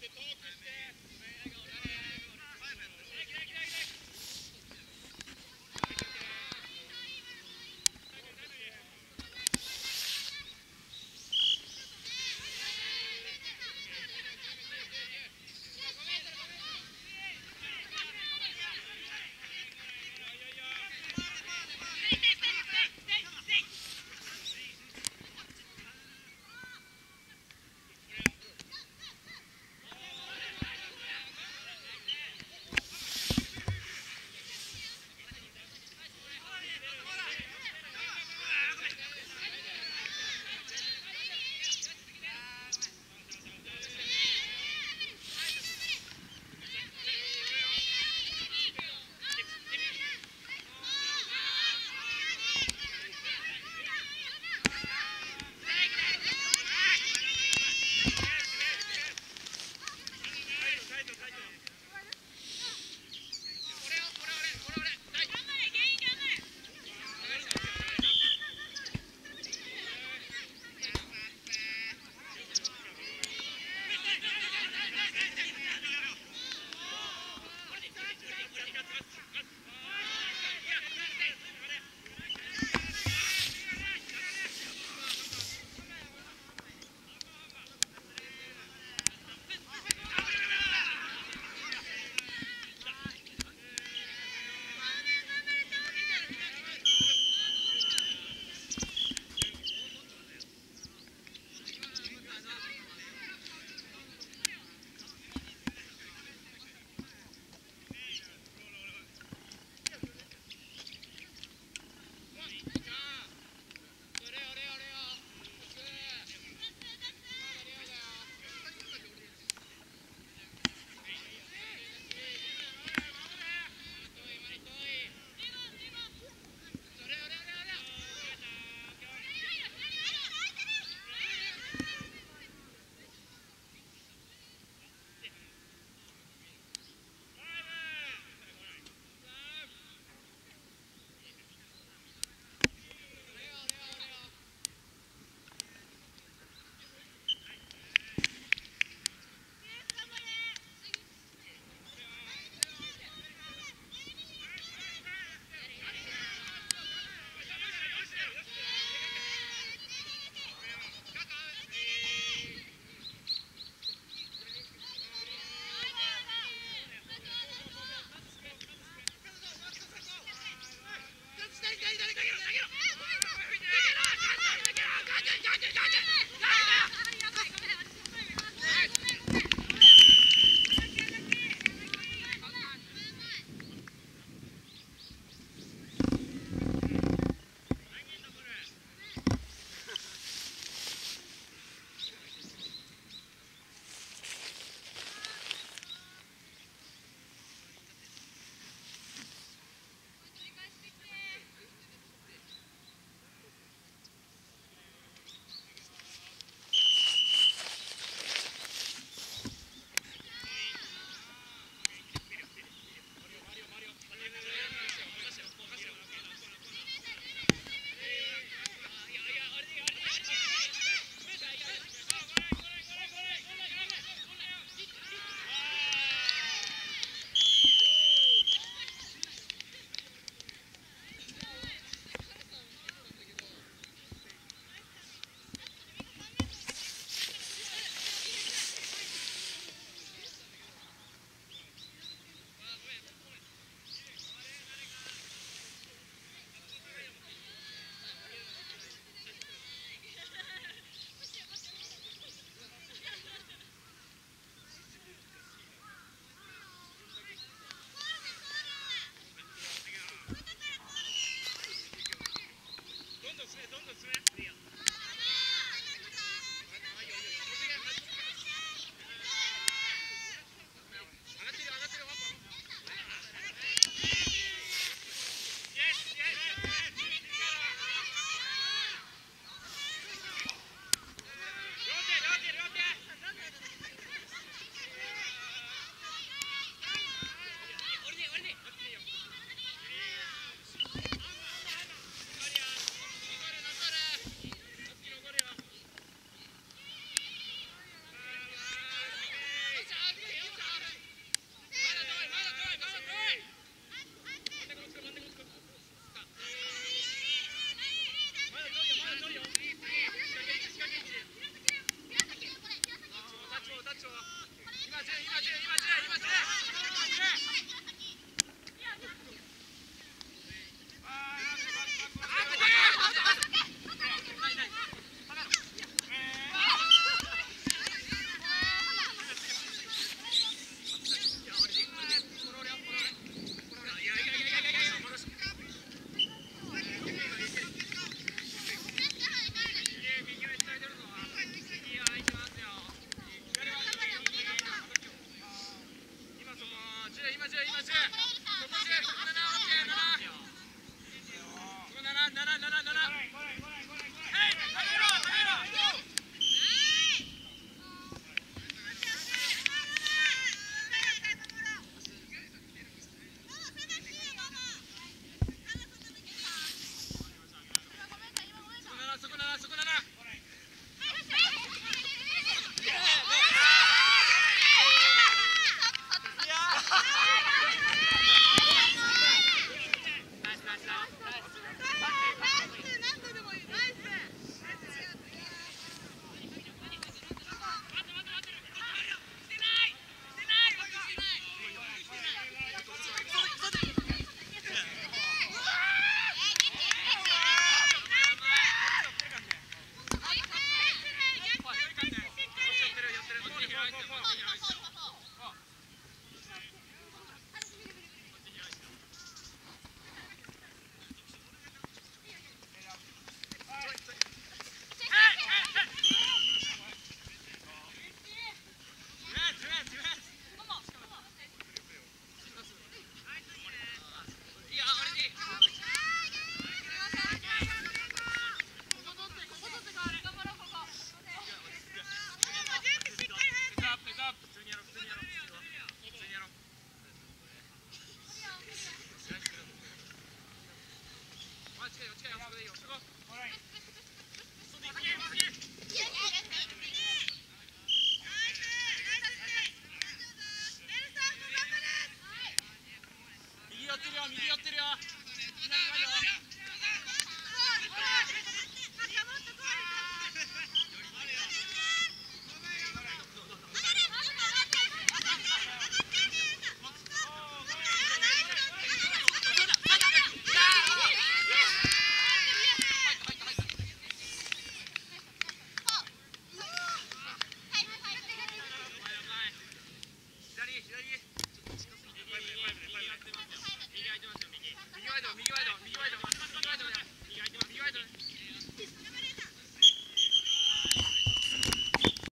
c'est trop, Christelle